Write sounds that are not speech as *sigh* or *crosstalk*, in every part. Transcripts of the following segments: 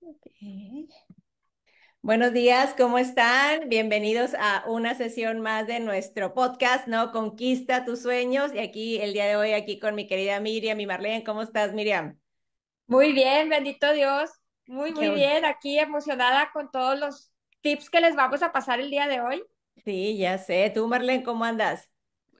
Okay. Buenos días, ¿cómo están? Bienvenidos a una sesión más de nuestro podcast, ¿no? Conquista tus sueños. Y aquí el día de hoy, aquí con mi querida Miriam y Marlene. ¿Cómo estás, Miriam? Muy bien, bendito Dios. Muy, muy bien. Aquí emocionada con todos los tips que les vamos a pasar el día de hoy. Sí, ya sé. ¿Tú, Marlene, cómo andas?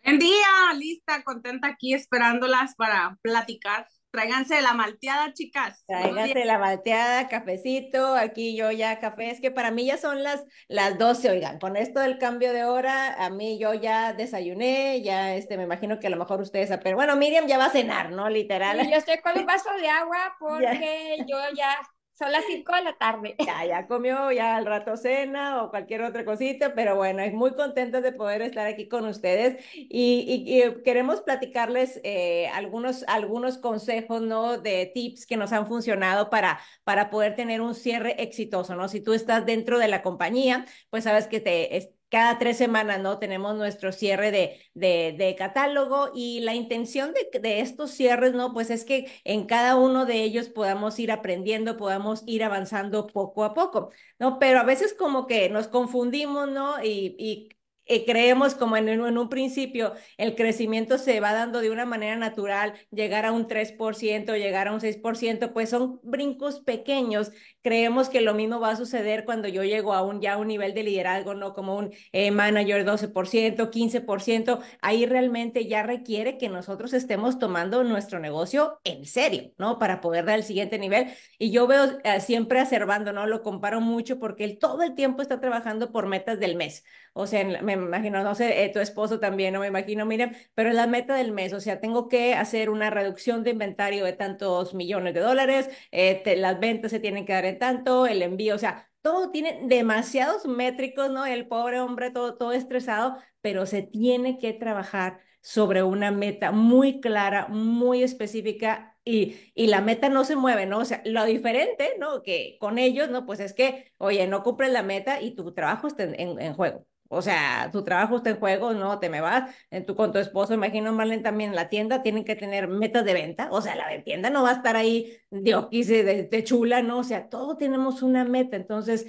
Buen día, lista, contenta aquí esperándolas para platicar. Tráiganse la malteada, chicas. Tráiganse la malteada, cafecito, aquí yo ya café. Es que para mí ya son las, las 12, oigan, con esto del cambio de hora, a mí yo ya desayuné, ya este, me imagino que a lo mejor ustedes, pero bueno, Miriam ya va a cenar, ¿no? Literal. yo estoy con un vaso de agua *laughs* porque yo ya son las 5 de la tarde. Ya, ya comió, ya al rato cena o cualquier otra cosita, pero bueno, es muy contenta de poder estar aquí con ustedes y, y, queremos platicarles eh, algunos, algunos consejos, ¿no? De tips que nos han funcionado para, para poder tener un cierre exitoso, ¿no? Si tú estás dentro de la compañía, pues sabes que te cada tres semanas, ¿no? Tenemos nuestro cierre de, de, catálogo y la intención de, de, estos cierres, ¿no? Pues es que en cada uno de ellos podamos ir aprendiendo, podamos ir avanzando poco a poco, ¿no? Pero a veces como que nos confundimos, ¿no? Y, y eh, creemos como en, en, un principio el crecimiento se va dando de una manera natural, llegar a un 3%, llegar a un 6%, pues son brincos pequeños. Creemos que lo mismo va a suceder cuando yo llego a un ya un nivel de liderazgo, no como un eh, manager 12%, 15%, ahí realmente ya requiere que nosotros estemos tomando nuestro negocio en serio, ¿no? Para poder dar el siguiente nivel. Y yo veo eh, siempre a Servando, ¿no? Lo comparo mucho porque él todo el tiempo está trabajando por metas del mes. O sea, me imagino, no sé, eh, tu esposo también, no me imagino, miren, pero es la meta del mes, o sea, tengo que hacer una reducción de inventario de tantos millones de dólares, eh, te, las ventas se tienen que dar en tanto, el envío, o sea, todo tiene demasiados métricos, ¿no? El pobre hombre todo, todo estresado, pero se tiene que trabajar sobre una meta muy clara, muy específica y, y, la meta no se mueve, ¿no? O sea, lo diferente, ¿no? Que con ellos, ¿no? Pues es que, oye, no cumples la meta y tu trabajo está en, en juego. O sea, tu trabajo está en juego, no te me vas. En tu, con tu esposo, imagino, Marlene, también la tienda tienen que tener metas de venta. O sea, la tienda no va a estar ahí de de, de chula, ¿no? O sea, todos tenemos una meta. Entonces,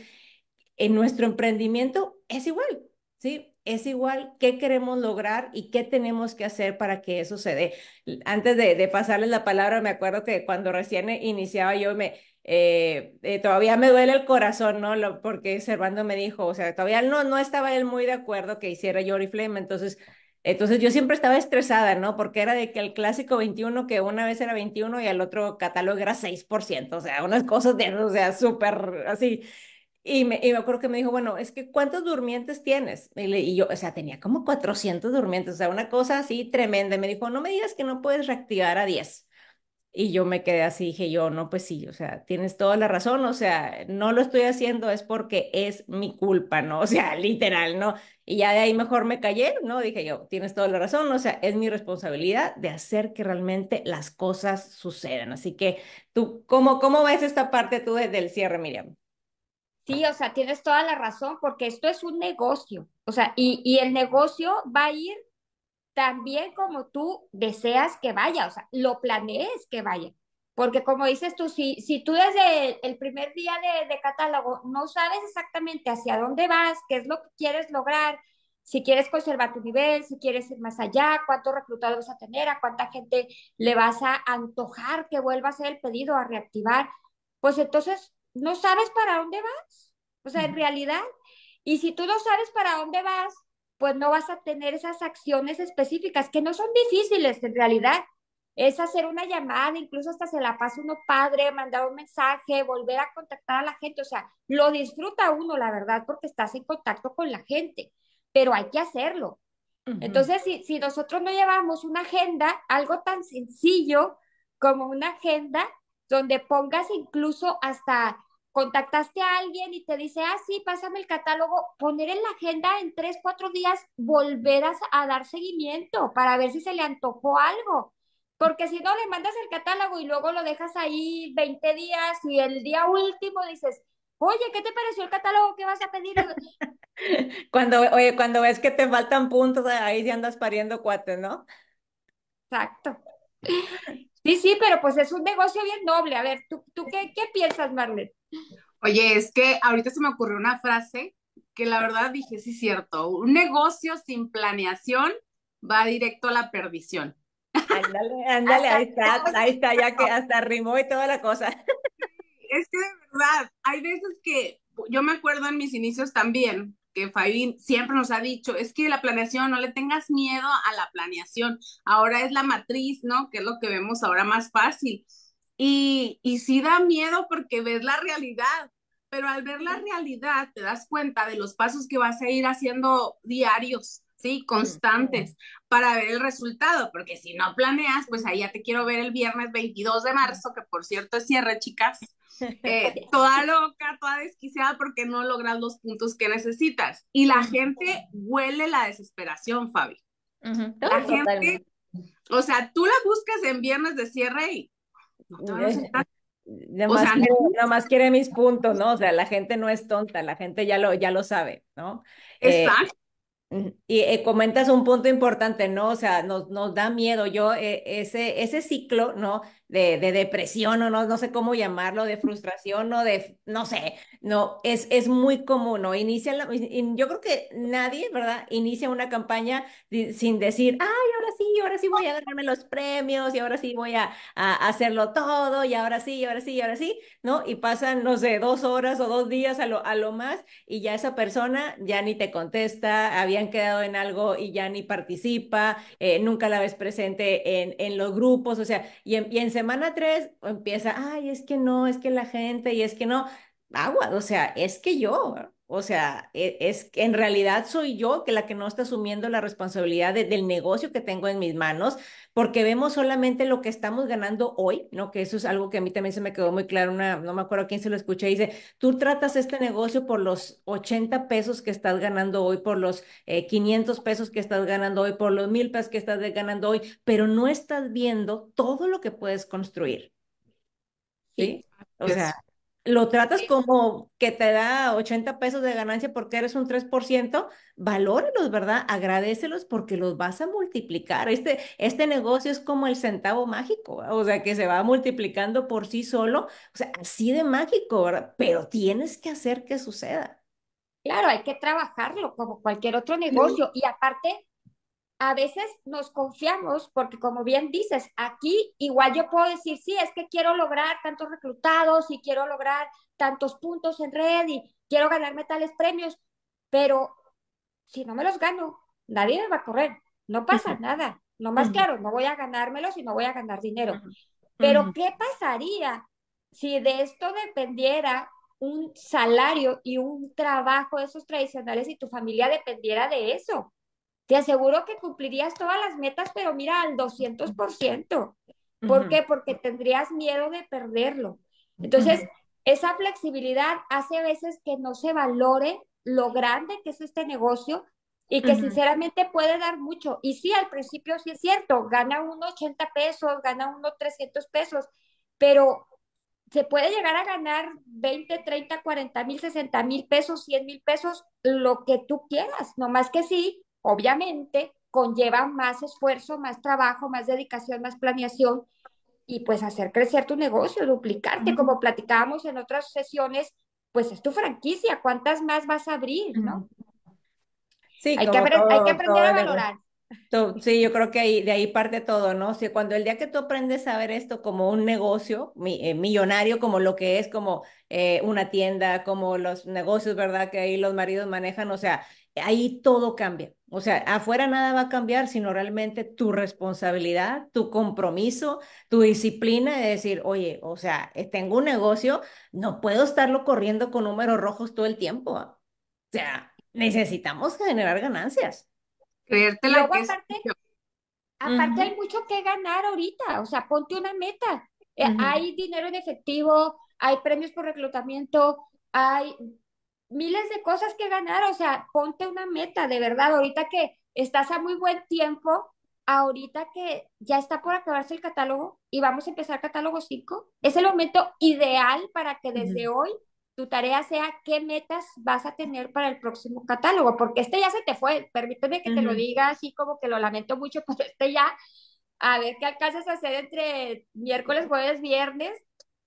en nuestro emprendimiento es igual, ¿sí? Es igual qué queremos lograr y qué tenemos que hacer para que eso se dé. Antes de, de pasarles la palabra, me acuerdo que cuando recién iniciaba yo me, eh, eh, todavía me duele el corazón, ¿no? Porque Servando me dijo, o sea, todavía no, no estaba él muy de acuerdo que hiciera Flame, entonces, entonces yo siempre estaba estresada, ¿no? Porque era de que el clásico 21, que una vez era 21 y el otro catálogo era 6%, o sea, unas cosas de, o sea, súper así. Y me, y me acuerdo que me dijo, bueno, es que ¿cuántos durmientes tienes? Y, y, yo, o sea, tenía como 400 durmientes, o sea, una cosa así tremenda. Y me dijo, no me digas que no puedes reactivar a 10. Y yo me quedé así, dije yo, no, pues sí, o sea, tienes toda la razón, o sea, no lo estoy haciendo es porque es mi culpa, ¿no? *laughs* O sea, literal, ¿no? Y ya de ahí mejor me callé, ¿no? Dije yo, tienes toda la razón, o sea, es mi responsabilidad de hacer que realmente las cosas sucedan. Así que tú, ¿cómo, cómo ves esta parte tú desde el cierre, Miriam? Sí, o sea, tienes toda la razón, porque esto es un negocio, o sea, y, y el negocio va a ir también como tú deseas que vaya, o sea, lo planees que vaya. Porque como dices tú, si, si tú desde el primer día de, de, catálogo no sabes exactamente hacia dónde vas, qué es lo que quieres lograr, si quieres conservar tu nivel, si quieres ir más allá, cuántos reclutados vas a tener, a cuánta gente le vas a antojar que vuelva a hacer el pedido, a reactivar, pues entonces no sabes para dónde vas. O sea, en realidad, y si tú no sabes para dónde vas, pues no vas a tener esas acciones específicas que no son difíciles en realidad. Es hacer una llamada, incluso hasta se la pasa uno padre, mandar un mensaje, volver a contactar a la gente. O sea, lo disfruta uno, la verdad, porque estás en contacto con la gente, pero hay que hacerlo. Entonces, si, si nosotros no llevamos una agenda, algo tan sencillo como una agenda donde pongas incluso hasta contactaste a alguien y te dice, ah, sí, pásame el catálogo, poner en la agenda en tres, cuatro días, volver a, dar seguimiento para ver si se le antojó algo. Porque si no, le mandas el catálogo y luego lo dejas ahí 20 días y el día último dices, oye, ¿qué te pareció el catálogo que vas a pedir? *laughs* cuando, oye, cuando ves que te faltan puntos, ahí ya andas pariendo cuates, ¿no? Exacto. Sí, sí, pero pues es un negocio bien noble. A ver, ¿tú, tú qué, qué piensas, Marlene? Oye, es que ahorita se me ocurrió una frase que la verdad dije, sí, cierto, un negocio sin planeación va directo a la perdición. Ándale, ándale, ahí está, *laughs* ahí está, ya que hasta rimó y toda la cosa. Es que de verdad, hay veces que yo me acuerdo en mis inicios también, que Fabi siempre nos ha dicho, es que la planeación, no le tengas miedo a la planeación, ahora es la matriz, ¿no? Que es lo que vemos ahora más fácil. Y, y sí da miedo porque ves la realidad, pero al ver la realidad te das cuenta de los pasos que vas a ir haciendo diarios, ¿sí? Constantes para ver el resultado, porque si no planeas, pues ahí ya te quiero ver el viernes 22 de marzo, que por cierto es cierre, chicas, eh, *laughs* toda loca, toda desquiciada porque no logras los puntos que necesitas. Y la gente huele la desesperación, Fabi. La gente, o sea, tú la buscas en viernes de cierre y no te Nada más, quiere, más, quiere, mis puntos, ¿no? O sea, la gente no es tonta, la gente ya lo, ya lo sabe, ¿no? Eh, Exacto. Y eh, comentas un punto importante, ¿no? O sea, nos, nos da miedo. Yo, eh, ese, ese ciclo, ¿no? De, de depresión o no, no sé cómo llamarlo, de *laughs* frustración o de, no sé, no, es, es muy común, ¿no? Inicia, la, yo creo que nadie, ¿verdad? Inicia una campaña sin decir, ay, ahora sí, ahora sí voy a ganarme los premios y ahora sí voy a, a hacerlo todo y ahora sí, y ahora sí, y ahora sí, ¿no? Y pasan, no sé, dos horas o dos días a lo, a lo más y ya esa persona ya ni te contesta, habían quedado en algo y ya ni participa, eh, nunca la ves presente en, en los grupos, o sea, y en, y en semana tres empieza, ay, es que no, es que la gente, y es que no, agua, o sea, es que yo, o sea, e, es que en realidad soy yo que la que no está asumiendo la responsabilidad del negocio que tengo en mis manos, porque vemos solamente lo que estamos ganando hoy, ¿no? Que eso es algo que a mí también se me quedó muy claro, una, no me acuerdo quién se lo escuché, dice, tú tratas este negocio por los 80 pesos que estás ganando hoy, por los 500 eh, pesos que estás ganando hoy, por los mil pesos que estás ganando hoy, pero no estás viendo todo lo que puedes construir. ¿Sí? O sea, lo tratas como que te da 80 pesos de ganancia porque eres un 3%, valóralos, ¿verdad? Agradecelos porque los vas a multiplicar. Este, este negocio es como el centavo mágico, o sea, que se va multiplicando por sí solo, o sea, así de mágico, ¿verdad? Pero tienes que hacer que suceda. Claro, hay que trabajarlo como cualquier otro negocio y aparte a veces nos confiamos porque como bien dices, aquí igual yo puedo decir, sí, es que quiero lograr tantos reclutados y quiero lograr tantos puntos en red y quiero ganarme tales premios, pero si no me los gano, nadie me va a correr, no pasa nada. No más claro, no voy a ganármelos y no voy a ganar dinero. Pero ¿qué pasaría si de esto dependiera un salario y un trabajo de esos tradicionales y tu familia dependiera de eso? Te aseguro que cumplirías todas las metas, pero mira, al 200%. ¿Por qué? Porque tendrías miedo de perderlo. Entonces, esa flexibilidad hace a veces que no se valore lo grande que es este negocio y que sinceramente puede dar mucho. Y sí, al principio sí es cierto, gana uno 80 pesos, gana uno 300 pesos, pero se puede llegar a ganar 20, 30, 40 mil, 60 mil pesos, 100 mil pesos, lo que tú quieras, no más que sí, obviamente conlleva más esfuerzo, más trabajo, más dedicación, más planeación y pues hacer crecer tu negocio, duplicarte, como platicábamos en otras sesiones, pues es tu franquicia, ¿cuántas más vas a abrir, no? Sí, hay, que, hay que aprender a valorar. Sí, yo creo que ahí, de ahí parte todo, ¿no? O cuando el día que tú aprendes a ver esto como un negocio eh, millonario, como lo que es como eh, una tienda, como los negocios, ¿verdad? Que ahí los maridos manejan, o sea, ahí todo cambia. O sea, afuera nada va a cambiar, sino realmente tu responsabilidad, tu compromiso, tu disciplina de decir, oye, o sea, eh, tengo un negocio, no puedo estarlo corriendo con números rojos todo el tiempo. O sea, necesitamos generar ganancias. Creerte la que aparte, aparte hay mucho que ganar ahorita, o sea, ponte una meta. Eh, hay dinero en efectivo, hay premios por reclutamiento, hay miles de cosas que ganar, o sea, ponte una meta, de verdad, ahorita que estás a muy buen tiempo, ahorita que ya está por acabarse el catálogo y vamos a empezar catálogo 5, es el momento ideal para que desde hoy tu tarea sea qué metas vas a tener para el próximo catálogo, porque este ya se te fue, permíteme que te lo diga así como que lo lamento mucho, *laughs* pero este ya a ver qué alcanzas a hacer entre miércoles, jueves, viernes.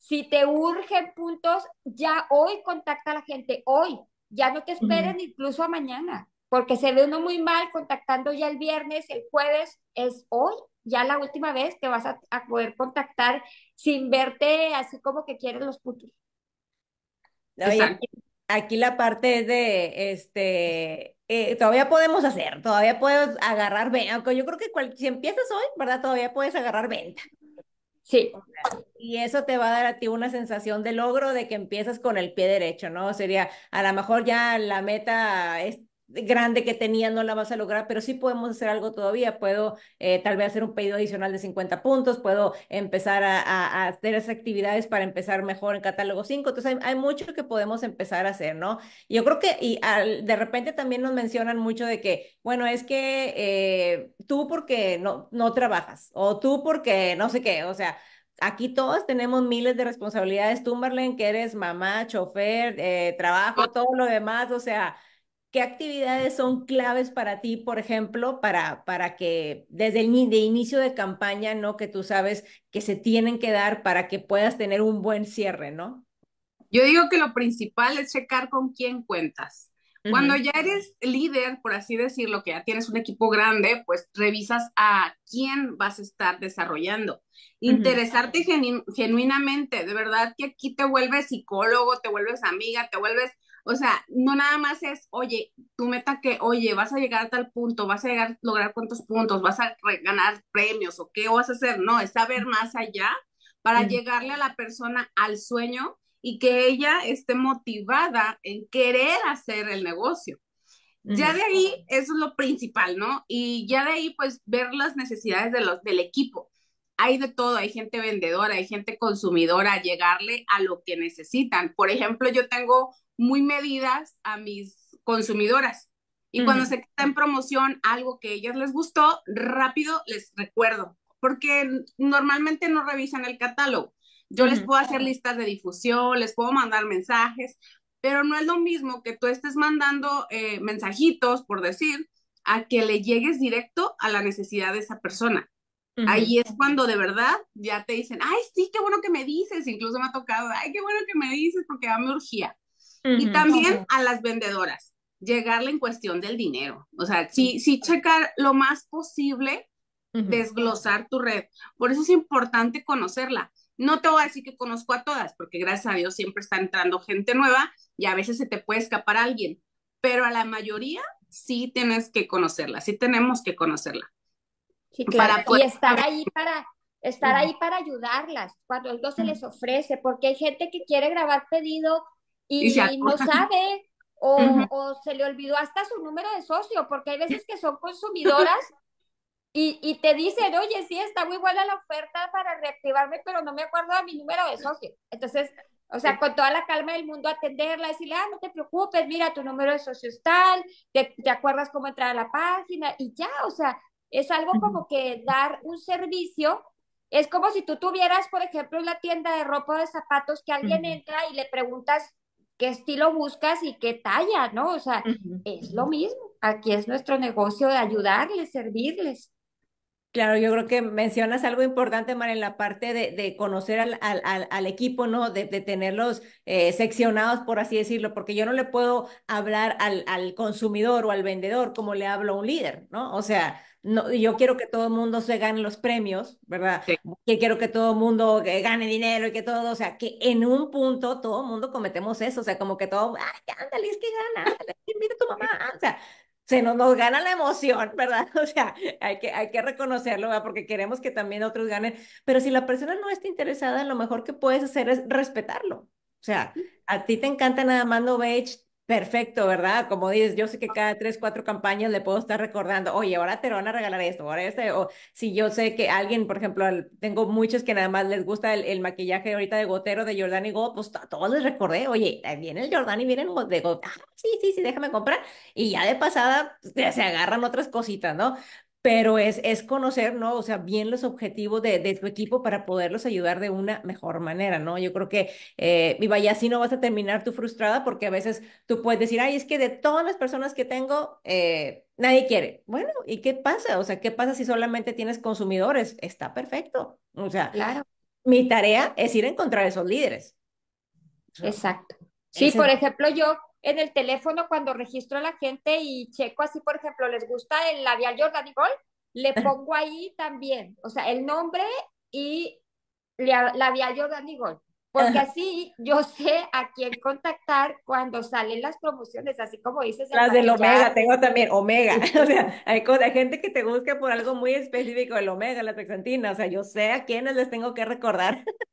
Si te urgen puntos, ya hoy contacta a la gente, hoy. Ya no te esperen incluso a mañana, porque se ve uno muy mal contactando ya el viernes, el jueves, es hoy, ya la última vez que vas a, poder contactar sin verte así como que quieres los puntos. aquí, la parte es de, este, eh, todavía podemos hacer, todavía puedes agarrar venta, aunque yo creo que si empiezas hoy, ¿verdad? Todavía puedes agarrar venta. Sí. Y eso te va a dar a ti una sensación de logro de que empiezas con el pie derecho, ¿no? Sería, a lo mejor ya la meta es grande que tenía no la vas a lograr, pero sí podemos hacer algo todavía. Puedo eh, tal vez hacer un pedido adicional de 50 puntos, puedo empezar a, hacer esas actividades para empezar mejor en catálogo 5. Entonces hay, mucho que podemos empezar a hacer, ¿no? Yo creo que y de repente también nos mencionan mucho de que, bueno, es que eh, tú porque no, no trabajas o tú porque no sé qué, o sea, aquí todos tenemos miles de responsabilidades. Tú, Marlene, que eres mamá, chofer, eh, trabajo, todo lo demás, o sea, ¿Qué actividades son claves para ti, por ejemplo, para, para que desde el de inicio de campaña, ¿no? Que tú sabes que se tienen que dar para que puedas tener un buen cierre, ¿no? Yo digo que lo principal es checar con quién cuentas. Cuando ya eres líder, por así decirlo, que ya tienes un equipo grande, pues revisas a quién vas a estar desarrollando. Interesarte genuinamente, de verdad que aquí te vuelves psicólogo, te vuelves amiga, te vuelves o sea, no nada más es, oye, tu meta que, oye, vas a llegar a tal punto, vas a llegar a lograr cuántos puntos, vas a ganar premios o qué vas a hacer. No, es saber más allá para llegarle a la persona al sueño y que ella esté motivada en querer hacer el negocio. Ya de ahí, eso es lo principal, ¿no? Y ya de ahí, pues, ver las necesidades de los, del equipo. Hay de todo, hay gente vendedora, hay gente consumidora, llegarle a lo que necesitan. Por ejemplo, yo tengo muy medidas a mis consumidoras. Y cuando se queda en promoción algo que a ellas les gustó, rápido les recuerdo, porque normalmente no revisan el catálogo. Yo les puedo hacer listas de difusión, les puedo mandar mensajes, pero no es lo mismo que tú estés mandando eh, mensajitos, por decir, a que le llegues directo a la necesidad de esa persona. Ahí es cuando de verdad ya te dicen, ay, sí, qué bueno que me dices, incluso me ha tocado, ay, qué bueno que me dices porque ya me urgía. Y también a las vendedoras, llegarle en cuestión del dinero. O sea, sí, sí checar lo más posible, desglosar tu red. Por eso es importante conocerla. No te voy a decir que conozco a todas, porque gracias a Dios siempre está entrando gente nueva y a veces se te puede escapar alguien, pero a la mayoría sí tienes que conocerla, sí tenemos que conocerla. Sí, claro. y estar ahí para estar ahí para ayudarlas cuando algo se les ofrece, porque hay gente que quiere grabar pedido y, no sabe o, se le olvidó hasta su número de socio, porque hay veces que son consumidoras *laughs* y, y, te dicen, oye, sí, está muy buena la oferta para reactivarme, pero no me acuerdo de mi número de socio. Entonces, o sea, con toda la calma del mundo atenderla, decirle, ah, no te preocupes, mira, tu número de socio es tal, te, te acuerdas cómo entrar a la página y ya, o sea, es algo como que dar un servicio es como si tú tuvieras, por ejemplo, una tienda de ropa de zapatos que alguien entra y le preguntas qué estilo buscas y qué talla, ¿no? O sea, es lo mismo. Aquí es nuestro negocio de ayudarles, servirles. Claro, yo creo que mencionas algo importante, María, en la parte de, conocer al, al, equipo, ¿no? De, tenerlos eh, seccionados, por así decirlo, porque yo no le puedo hablar al, al consumidor o al vendedor como le hablo a un líder, ¿no? O sea, no, yo quiero que todo el mundo se gane los premios, ¿verdad? Que quiero que todo el mundo gane dinero y que todo, o sea, que en un punto todo el mundo cometemos eso, o sea, como que todo, ay, ándale, es que gana, ándale, invita a tu mamá, o sea, se nos, nos gana la emoción, *laughs* ¿verdad? O sea, hay que, hay que reconocerlo, ¿verdad? Porque queremos que también otros ganen, pero si la persona no está interesada, lo mejor que puedes hacer es respetarlo. O sea, a ti te encanta nada más no Perfecto, ¿verdad? Como dices, yo sé que cada tres, cuatro campañas le puedo estar recordando, oye, ahora te van a regalar esto, ahora este, o si yo sé que alguien, por ejemplo, tengo muchos que nada más les gusta el, maquillaje ahorita de gotero de Jordani Go, pues a todos les recordé, oye, viene el Jordani, viene el de Go, ah, sí, sí, sí, déjame comprar, y ya de pasada se agarran otras cositas, ¿no? Pero es, es conocer, ¿no? O sea, bien los objetivos de, de tu equipo para poderlos ayudar de una mejor manera, ¿no? Yo creo que, eh, y vaya, así no vas a terminar tú frustrada porque a veces tú puedes decir, ay, es que de todas las personas que tengo, eh, nadie quiere. Bueno, ¿y qué pasa? O sea, ¿qué pasa si solamente tienes consumidores? Está perfecto. O sea, Claro, mi tarea es ir a encontrar esos líderes. exacto. Sí, Ese- por ejemplo, yo en el teléfono cuando registro a la gente y checo así, por ejemplo, les gusta el labial Jordan Gold, le *laughs* pongo ahí también, o sea, el nombre y labial Jordan Gold. Porque así yo sé a quién contactar cuando salen las promociones, así como dices Las del Omega, tengo también Omega. *laughs* O sea, hay, hay gente que te busca por algo muy específico, el Omega, la Texantina. O sea, yo sé a quiénes les tengo que recordar. *laughs*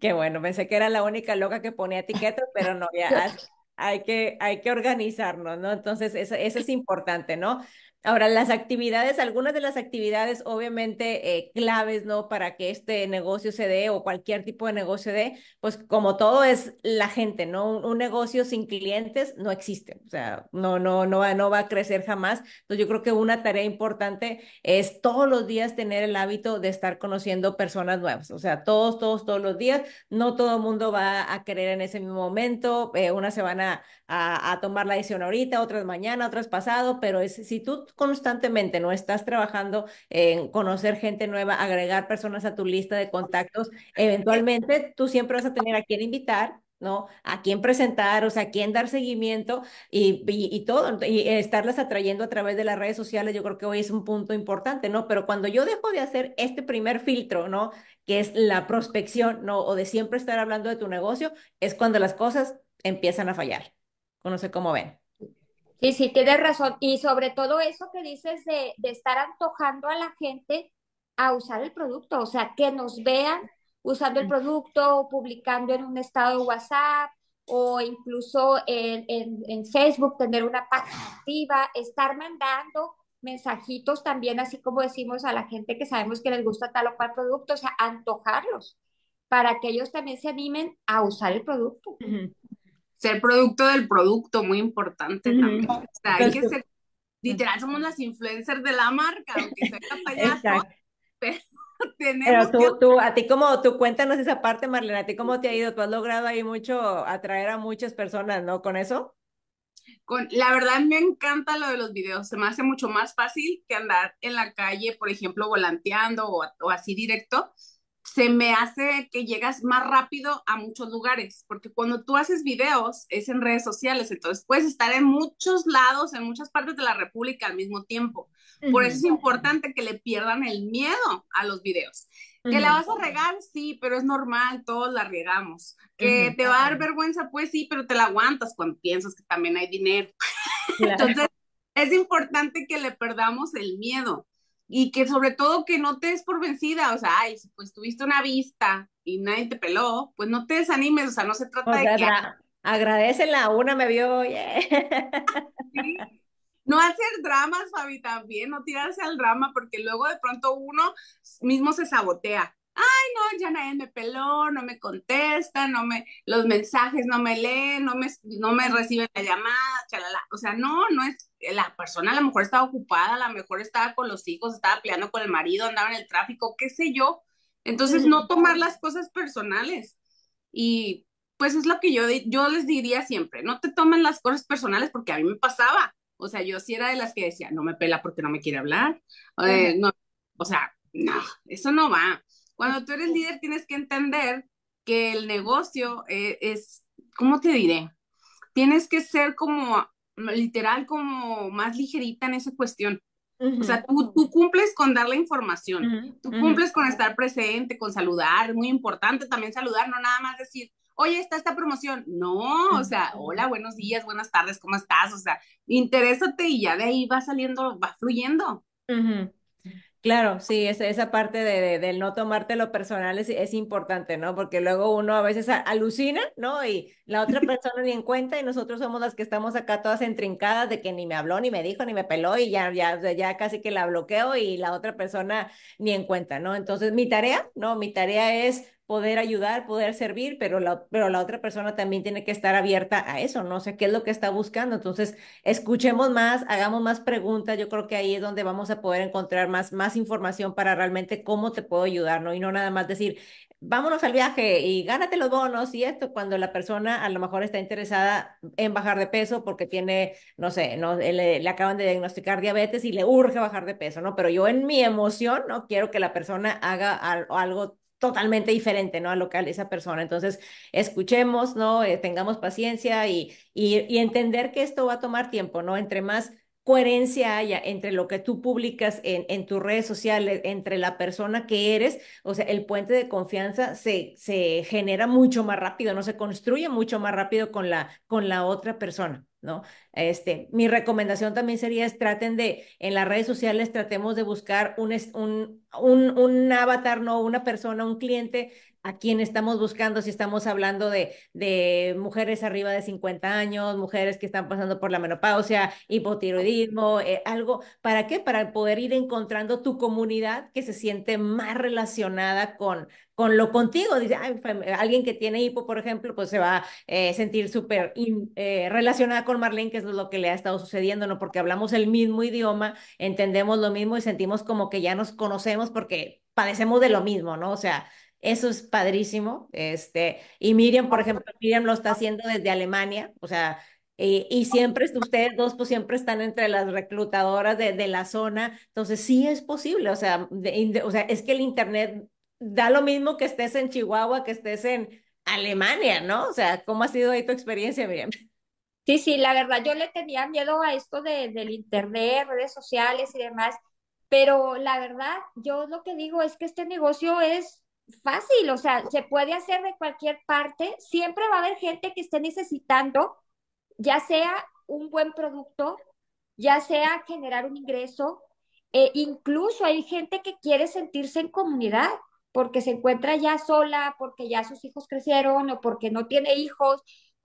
Qué bueno, pensé que era la única loca que ponía etiquetas, pero no, ya *laughs* hay que, hay que organizarnos, ¿no? Entonces, eso, eso es importante, ¿no? Ahora, las actividades, algunas de las actividades obviamente eh, claves, ¿no? Para que este negocio se dé o cualquier tipo de negocio dé, pues como todo es la gente, ¿no? Un, un negocio sin clientes no existe, o sea, no, no, no va, no va a crecer jamás. Entonces, yo creo que una tarea importante es todos los días tener el hábito de estar conociendo personas nuevas, o sea, todos, todos, todos los días. No todo el mundo va a querer en ese mismo momento, eh, unas se van a, a, a tomar la decisión ahorita, otras mañana, otras pasado, pero es, si tú constantemente no estás trabajando en conocer gente nueva, agregar personas a tu lista de contactos, eventualmente tú siempre vas a tener a quién invitar. ¿no? A quién presentar, o sea, a quién dar seguimiento y, y, todo, y estarlas atrayendo a través de las redes sociales, yo creo que hoy es un punto importante, ¿no? Pero cuando yo dejo de hacer este primer filtro, ¿no? Que es la prospección, ¿no? O de siempre estar hablando de tu negocio, es cuando las cosas empiezan a fallar. No sé cómo ven. Sí, sí, tienes razón. Y sobre todo eso que dices de, de estar antojando a la gente a usar el producto, o sea, que nos vean usando el producto, publicando en un estado de WhatsApp o incluso en, en, en Facebook, tener una página activa, estar mandando mensajitos también, así como decimos a la gente que sabemos que les gusta tal o cual producto, o sea, antojarlos para que ellos también se animen a usar el producto. Ujú. Ser producto del producto, muy importante también. O sea, hay que Entonces, ser, literal, somos las influencers de la marca, aunque sea payaso, exacto. pero *laughs* Pero tenemos que tú, tú, a ti como, tú cuéntanos esa parte, Marlene, a ti cómo te ha ido, tú has logrado ahí mucho atraer a muchas personas, ¿no? Con eso. Con, la verdad me encanta lo de los videos, se me hace mucho más fácil que andar en la calle, por ejemplo, volanteando o, o así directo. Se me hace que llegas más rápido a muchos lugares, porque cuando tú haces videos es en redes sociales, entonces puedes estar en muchos lados, en muchas partes de la República al mismo tiempo. Por eso es importante que le pierdan el miedo a los videos. Que la vas a regar, sí, pero es normal, todos la regamos. Que ujú. te va a dar vergüenza, pues sí, pero te la aguantas cuando piensas que también hay dinero. *laughs* Claro. Entonces, es importante que le perdamos el miedo y que sobre todo que no te des por vencida, o sea, ay, pues tuviste una vista y nadie te peló, pues no te desanimes, o sea, no se O trata de sea, que dra- agradecela, una me vio, yeah. *laughs* no hacer dramas, Fabi, también, no tirarse al drama, porque luego de pronto uno mismo se sabotea. Ay, no, ya nadie me peló, no me contesta, no me, los mensajes no me leen, no me, no me reciben la llamada, chalala. O sea, no, no es, la persona a lo mejor estaba ocupada, a lo mejor estaba con los hijos, estaba peleando con el marido, andaba en el tráfico, qué sé yo. Entonces, no tomar las cosas personales. Y pues es lo que yo, yo les diría siempre, no te tomen las cosas personales porque a mí me pasaba. O sea, yo sí era de las que decía, no me pela porque no me quiere hablar. Eh, no, o sea, no, eso no va. Cuando tú eres líder tienes que entender que el negocio eh, es, ¿cómo te diré? Tienes que ser como, literal, como más ligerita en esa cuestión. O sea, tú, tú cumples con dar la información, Ujú, tú ujú. cumples con estar presente, con saludar, es muy importante también saludar, no nada más decir, oye, está esta promoción. No, o sea, hola, buenos días, buenas tardes, ¿cómo estás? O sea, interésate y ya de ahí va saliendo, va fluyendo. Claro, sí, esa, esa parte de, no tomártelo personal es, es importante, ¿no? Porque luego uno a veces alucina, ¿no? Y la otra *laughs* persona ni en cuenta y nosotros somos las que estamos acá todas entrincadas de que ni me habló, ni me dijo, ni me peló y ya, ya, ya casi que la bloqueo y la otra persona ni en cuenta, ¿no? Entonces, mi tarea, ¿no? Mi tarea es poder ayudar, poder servir, pero la, pero la otra persona también tiene que estar abierta a eso, no sé qué es lo que está buscando. Entonces, escuchemos más, hagamos más preguntas. Yo creo que ahí es donde vamos a poder encontrar más, más información para realmente cómo te puedo ayudar, ¿no? Y no nada más decir, vámonos al viaje y gánate los bonos y esto, cuando la persona a lo mejor está interesada en bajar de peso porque tiene, no sé, no, le, le, acaban de diagnosticar diabetes y le urge bajar de peso, ¿no? Pero yo en mi emoción, ¿no? Quiero que la persona haga algo totalmente diferente, ¿no? A lo que esa persona. Entonces, escuchemos, ¿no? Eh, tengamos paciencia y, y, y entender que esto va a tomar tiempo, ¿no? Entre más coherencia haya entre lo que tú publicas en, en, tus redes sociales, entre la persona que eres, o sea, el puente de confianza se, se genera mucho más rápido, no se construye mucho más rápido con la, con la otra persona. ¿No? Este, mi recomendación también sería es traten de, en las redes sociales tratemos de buscar un, un, un, un avatar, no una persona, un cliente a quién estamos buscando, si estamos hablando de, de mujeres arriba de 50 años, mujeres que están pasando por la menopausia, hipotiroidismo, eh, algo, ¿para qué? Para poder ir encontrando tu comunidad que se siente más relacionada con, con lo contigo. Dice, alguien que tiene hipo, por ejemplo, pues se va a eh, sentir súper eh, relacionada con Marlene, que es lo que le ha estado sucediendo, ¿no? Porque hablamos el mismo idioma, entendemos lo mismo y sentimos como que ya nos conocemos porque padecemos de lo mismo, ¿no? O sea, eso es padrísimo. Este, y Miriam, por ejemplo, Miriam lo está haciendo desde Alemania, o sea, eh, y siempre ustedes dos, pues siempre están entre las reclutadoras de, de la zona, entonces sí es posible, o sea, o sea, es que el Internet da lo mismo que estés en Chihuahua, que estés en Alemania, ¿no? O sea, ¿cómo ha sido ahí tu experiencia, Miriam? Sí, sí, la verdad, yo le tenía miedo a esto de, del Internet, redes sociales y demás, pero la verdad, yo lo que digo es que este negocio es fácil, o sea, se puede hacer de cualquier parte, siempre va a haber gente que esté necesitando, ya sea un buen producto, ya sea generar un ingreso, e incluso hay gente que quiere sentirse en comunidad porque se encuentra ya sola, porque ya sus hijos crecieron o porque no tiene hijos,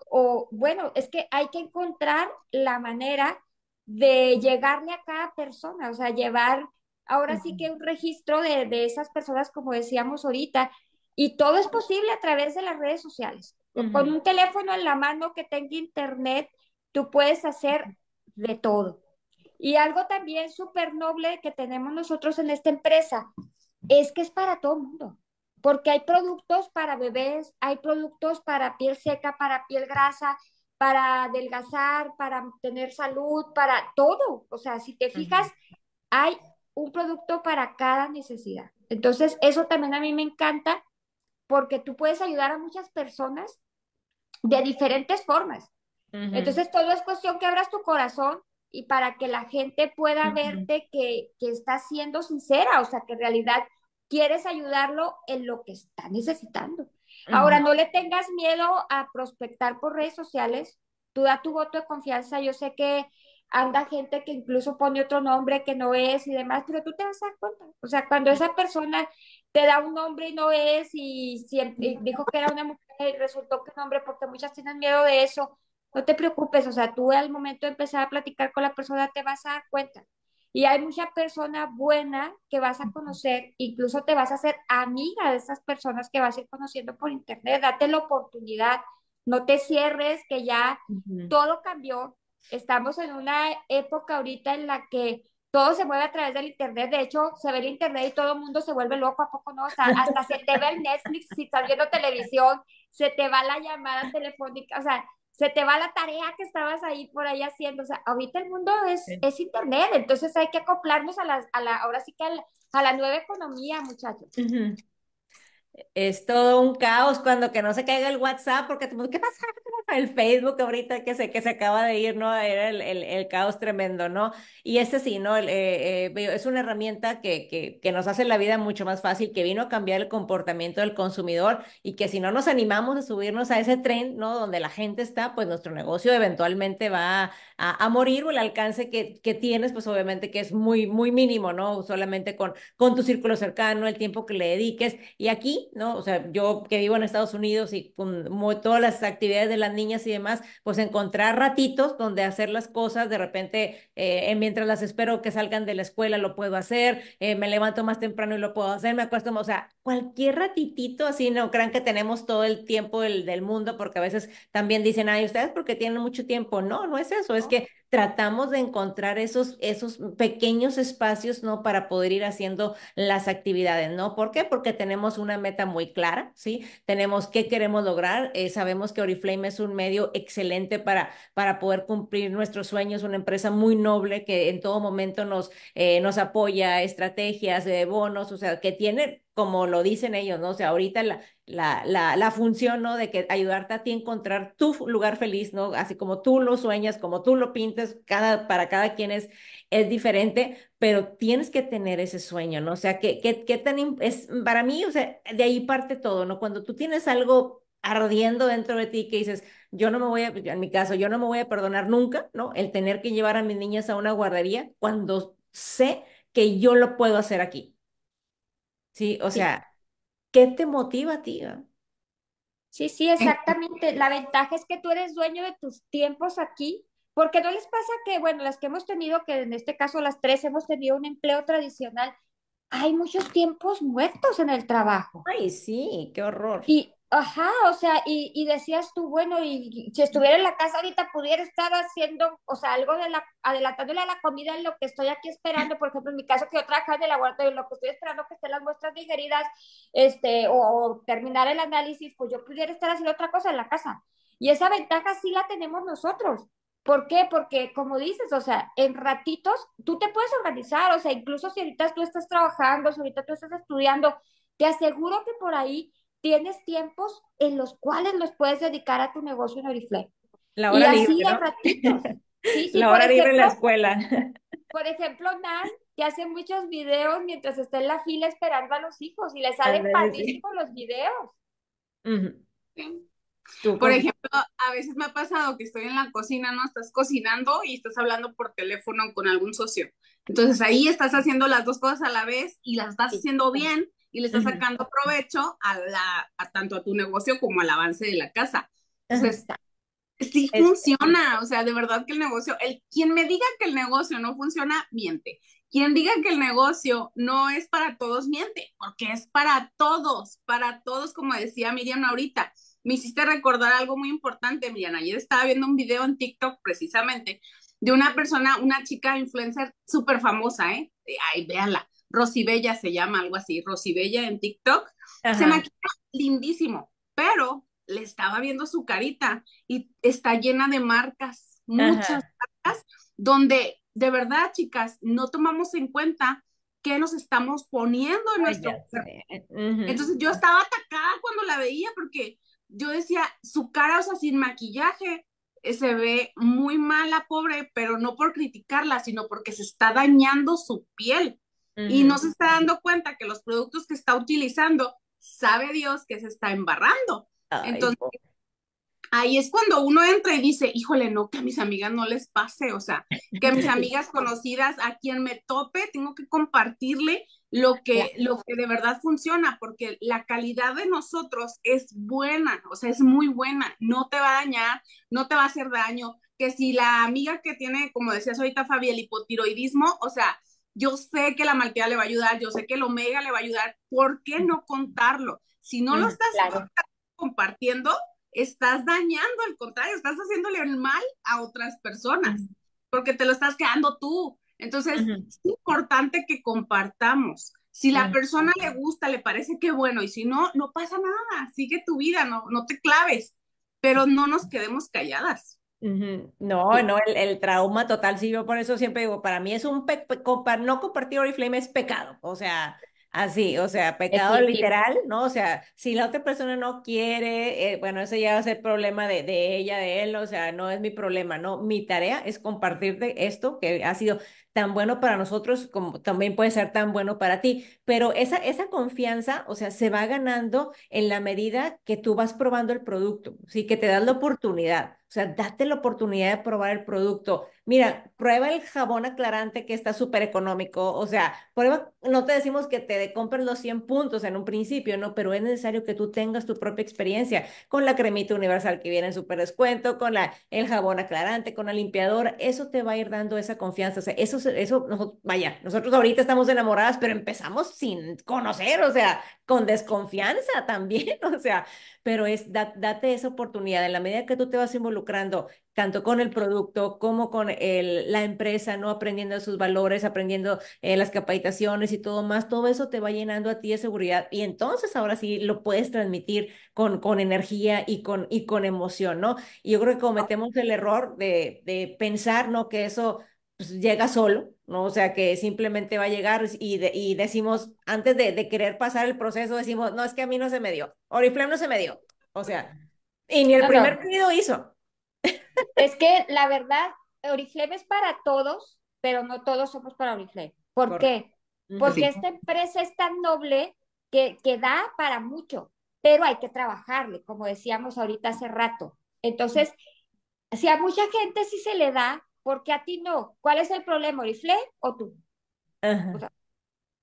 o bueno, es que hay que encontrar la manera de llegarle a cada persona, o sea, llevar ahora sí que un registro de, de, esas personas, como decíamos ahorita, y todo es posible a través de las redes sociales. Uh -huh. Con un teléfono en la mano que tenga internet, tú puedes hacer de todo. Y algo también súper noble que tenemos nosotros en esta empresa es que es para todo el mundo, porque hay productos para bebés, hay productos para piel seca, para piel grasa, para adelgazar, para tener salud, para todo. O sea, si te fijas, hay un producto para cada necesidad. Entonces, eso también a mí me encanta porque tú puedes ayudar a muchas personas de diferentes formas. Uh -huh. Entonces, todo es cuestión que abras tu corazón y para que la gente pueda uh -huh. verte que, que estás siendo sincera, o sea, que en realidad quieres ayudarlo en lo que está necesitando. Uh -huh. Ahora, no le tengas miedo a prospectar por redes sociales, tú da tu voto de confianza, yo sé que anda gente que incluso pone otro nombre que no es y demás, pero tú te vas a dar cuenta. O sea, cuando esa persona te da un nombre y no es y, siempre, y dijo que era una mujer y resultó que un hombre, porque muchas tienen miedo de eso, no te preocupes, o sea, tú al momento de empezar a platicar con la persona te vas a dar cuenta. Y hay mucha persona buena que vas a conocer, incluso te vas a hacer amiga de esas personas que vas a ir conociendo por internet, date la oportunidad, no te cierres, que ya uh -huh. todo cambió, Estamos en una época ahorita en la que todo se mueve a través del internet. De hecho, se ve el internet y todo el mundo se vuelve loco, ¿a poco no? O sea, hasta se te ve el Netflix si estás viendo televisión, se te va la llamada telefónica, o sea, se te va la tarea que estabas ahí por ahí haciendo. O sea, ahorita el mundo es, sí. es internet, entonces hay que acoplarnos a la, a la ahora sí que a la, a la nueva economía, muchachos. Uh -huh es todo un caos cuando que no se caiga el WhatsApp, porque ¿qué pasa? El Facebook ahorita que se, que se acaba de ir, ¿no? Era el, el, el caos tremendo, ¿no? Y este sí, ¿no? El, eh, eh, es una herramienta que, que, que, nos hace la vida mucho más fácil, que vino a cambiar el comportamiento del consumidor y que si no nos animamos a subirnos a ese tren, ¿no? Donde la gente está, pues nuestro negocio eventualmente va a, a morir o el alcance que, que, tienes, pues obviamente que es muy, muy mínimo, ¿no? Solamente con, con tu círculo cercano, el tiempo que le dediques. Y aquí, ¿no? O sea, yo que vivo en Estados Unidos y con todas las actividades de las niñas, y demás, pues encontrar ratitos donde hacer las cosas, de repente, eh, mientras las espero que salgan de la escuela, lo puedo hacer, eh, me levanto más temprano y lo puedo hacer, me acuesto, o sea, cualquier ratitito, así no crean que tenemos todo el tiempo del, del mundo, porque a veces también dicen, ay, ustedes porque tienen mucho tiempo, no, no es eso, es que tratamos de encontrar esos, esos pequeños espacios, ¿no? Para poder ir haciendo las actividades, ¿no? ¿Por qué? Porque tenemos una meta muy clara, ¿sí? Tenemos qué queremos lograr. Eh, sabemos que Oriflame es un medio excelente para, para poder cumplir nuestros sueños, una empresa muy noble que en todo momento nos, eh, nos apoya, estrategias de bonos, o sea, que tiene como lo dicen ellos, ¿no? O sea, ahorita la, la, la, función, ¿no? De que ayudarte a ti a encontrar tu lugar feliz, ¿no? Así como tú lo sueñas, como tú lo pintes, cada, para cada quien es, es diferente, pero tienes que tener ese sueño, ¿no? O sea, ¿qué, qué, qué tan es, para mí, o sea, de ahí parte todo, ¿no? Cuando tú tienes algo ardiendo dentro de ti que dices, yo no me voy a, en mi caso, yo no me voy a perdonar nunca, ¿no? El tener que llevar a mis niñas a una guardería cuando sé que yo lo puedo hacer aquí. Sí, o sea, ¿qué te motiva a ti? Sí, sí, exactamente. La ventaja es que tú eres dueño de tus tiempos aquí, porque no les pasa que, bueno, las que hemos tenido, que en este caso las tres hemos tenido un empleo tradicional, hay muchos tiempos muertos en el trabajo. Ay, sí, qué horror. Y, Ajá, o sea, y, y, decías tú, bueno, y, si estuviera en la casa ahorita pudiera estar haciendo, o sea, algo de la, adelantándole a la comida en lo que estoy aquí esperando, por ejemplo, en mi caso que yo trabajo en el laboratorio, en lo que estoy esperando que estén las muestras digeridas, este, o, o, terminar el análisis, pues yo pudiera estar haciendo otra cosa en la casa. Y esa ventaja sí la tenemos nosotros. ¿Por qué? Porque, como dices, o sea, en ratitos tú te puedes organizar, o sea, incluso si ahorita tú estás trabajando, si ahorita tú estás estudiando, te aseguro que por ahí tienes tiempos en los cuales los puedes dedicar a tu negocio en Oriflame. La hora y así libre, ratitos. Sí, *laughs* sí, la hora libre en la escuela. Por ejemplo, Nan, que hace muchos videos mientras está en la fila esperando a los hijos y le salen padrísimos sí. los videos. Uh -huh. Por ejemplo, a veces me ha pasado que estoy en la cocina, ¿no? Estás cocinando y estás hablando por teléfono con algún socio. Entonces ahí estás haciendo las dos cosas a la vez y las estás haciendo bien y le estás sacando provecho a, la, a tanto a tu negocio como al avance de la casa. Entonces, sí funciona, o sea, de verdad que el negocio, el, quien me diga que el negocio no funciona, miente. Quien diga que el negocio no es para todos, miente, porque es para todos, para todos, como decía Miriam ahorita. Me hiciste recordar algo muy importante, Miriam. Ayer estaba viendo un video en TikTok precisamente de una persona, una chica influencer súper famosa, ¿eh? Ay, véanla Rosibella se llama, algo así, Rosibella en TikTok. Ajá. Se maquilla lindísimo, pero le estaba viendo su carita y está llena de marcas, muchas Ajá. marcas, donde de verdad, chicas, no tomamos en cuenta qué nos estamos poniendo en nuestro cuerpo. Entonces yo estaba atacada cuando la veía porque yo decía, su cara, o sea, sin maquillaje, eh, se ve muy mala, pobre, pero no por criticarla, sino porque se está dañando su piel. Uh -huh. y no se está dando cuenta que los productos que está utilizando, sabe Dios que se está embarrando. Ay, Entonces, ahí es cuando uno entra y dice, híjole, no, que a mis amigas no les pase, o sea, que a mis *laughs* amigas conocidas, a quien me tope, tengo que compartirle lo que, lo que de verdad funciona, porque la calidad de nosotros es buena, o sea, es muy buena, no te va a dañar, no te va a hacer daño, que si la amiga que tiene, como decías ahorita Fabi, el hipotiroidismo, o sea, yo sé que la malteada le va a ayudar, yo sé que el omega le va a ayudar, ¿por qué no contarlo? Si no lo estás claro. compartiendo, estás dañando, al contrario, estás haciéndole el mal a otras personas, porque te lo estás quedando tú. Entonces, uh -huh. es importante que compartamos. Si la uh -huh. persona le gusta, le parece que bueno, y si no, no pasa nada, sigue tu vida, no, no te claves, pero no nos quedemos calladas. No, no, el, el, trauma total, sí, yo por eso siempre digo, para mí es un, pe no compartir Oriflame es pecado, o sea, así, o sea, pecado es literal, ¿no? O sea, si la otra persona no quiere, eh, bueno, ese ya va a ser problema de, de, ella, de él, o sea, no es mi problema, ¿no? Mi tarea es compartirte esto que ha sido tan bueno para nosotros como también puede ser tan bueno para ti, pero esa, esa confianza, o sea, se va ganando en la medida que tú vas probando el producto, sí, que te das la oportunidad. O sea, date la oportunidad de probar el producto. Mira, prueba el jabón aclarante que está súper económico. O sea, prueba, no te decimos que te compres los 100 puntos en un principio, ¿no? Pero es necesario que tú tengas tu propia experiencia con la cremita universal que viene en súper descuento, con la, el jabón aclarante, con la limpiadora. Eso te va a ir dando esa confianza. O sea, eso, eso, vaya, nosotros ahorita estamos enamoradas, pero empezamos sin conocer, o sea, con desconfianza *laughs* también, o sea, pero es, date esa oportunidad. En la medida que tú te vas involucrando tanto con el producto como con el, la empresa, ¿no? Aprendiendo sus valores, aprendiendo eh, las capacitaciones y todo más, todo eso te va llenando a ti de seguridad y entonces ahora sí lo puedes transmitir con, con energía y con, y con emoción, ¿no? Y yo creo que cometemos el error de, de pensar, ¿no? Que eso pues, llega solo, ¿no? O sea, que simplemente va a llegar y, y decimos, antes de, de, querer pasar el proceso, decimos, no, es que a mí no se me dio, Oriflame no se me dio, o sea, y ni el primer pedido hizo. Es que la verdad, Oriflame es para todos, pero no todos somos para Oriflame. ¿Por, qué? Porque esta empresa es tan noble que, que da para mucho, pero hay que trabajarle, como decíamos ahorita hace rato. Entonces, si a mucha gente sí se le da, ¿por qué a ti no? ¿Cuál es el problema, Oriflame o tú? Ajá.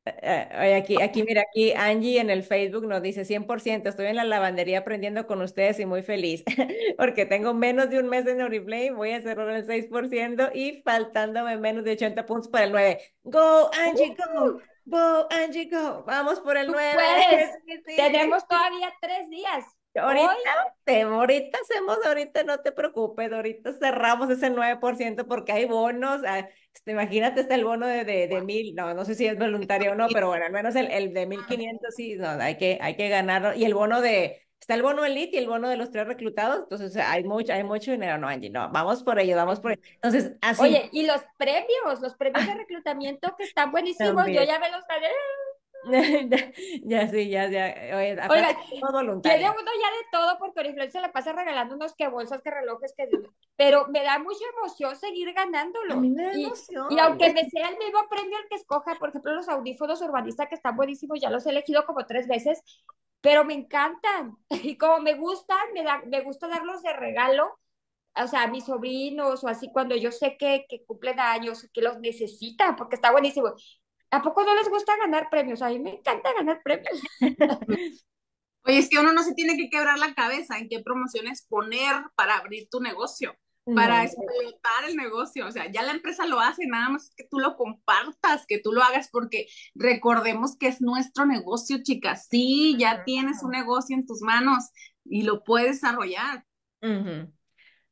Eh, aquí, aquí, mira, aquí Angie en el Facebook nos dice 100%, estoy en la lavandería aprendiendo con ustedes y muy feliz, *laughs* porque tengo menos de un mes en Oriflame, voy a cerrar el 6% y faltándome menos de 80 puntos para el 9. Go, Angie, go. Go, Angie, go. Vamos por el 9. Tenemos todavía tres días. Ahorita, te, ahorita hacemos, ahorita no te preocupes, ahorita cerramos ese 9% porque hay bonos. Ah, este, imagínate, está el bono de, de, de, mil, no, no sé si es voluntario o no, *laughs* pero bueno, al menos el, el de 1500 sí, no, hay que, hay que ganarlo. Y el bono de, está el bono elite y el bono de los tres reclutados, entonces hay mucho, hay mucho dinero, no, Angie, no, vamos por ello, vamos por ello. Entonces, así. Oye, y los premios, los premios de reclutamiento que están buenísimos, yo ya me los gané. *laughs* ya sí, ya, ya. Oiga, tiene uno ya de todo porque Oriflame se le pasa regalando unos que bolsas, que relojes, que... Pero me da mucha emoción seguir ganándolo. y, aunque me sea el mismo premio el que escoja, por ejemplo, los audífonos urbanistas que están buenísimos, ya los he elegido como tres veces, pero me encantan. *laughs* Y como me gustan, me, da, me gusta darlos de regalo o sea, a mis sobrinos o así cuando yo sé que, que cumplen años, que los necesitan, porque está buenísimo. ¿A poco no les gusta ganar premios? A mí me encanta ganar premios. *laughs* Oye, es que uno no se tiene que quebrar la cabeza en qué promociones poner para abrir tu negocio, para explotar el negocio. O sea, ya la empresa lo hace, nada más que tú lo compartas, que tú lo hagas, porque recordemos que es nuestro negocio, chicas. Sí, ya tienes un negocio en tus manos y lo puedes desarrollar.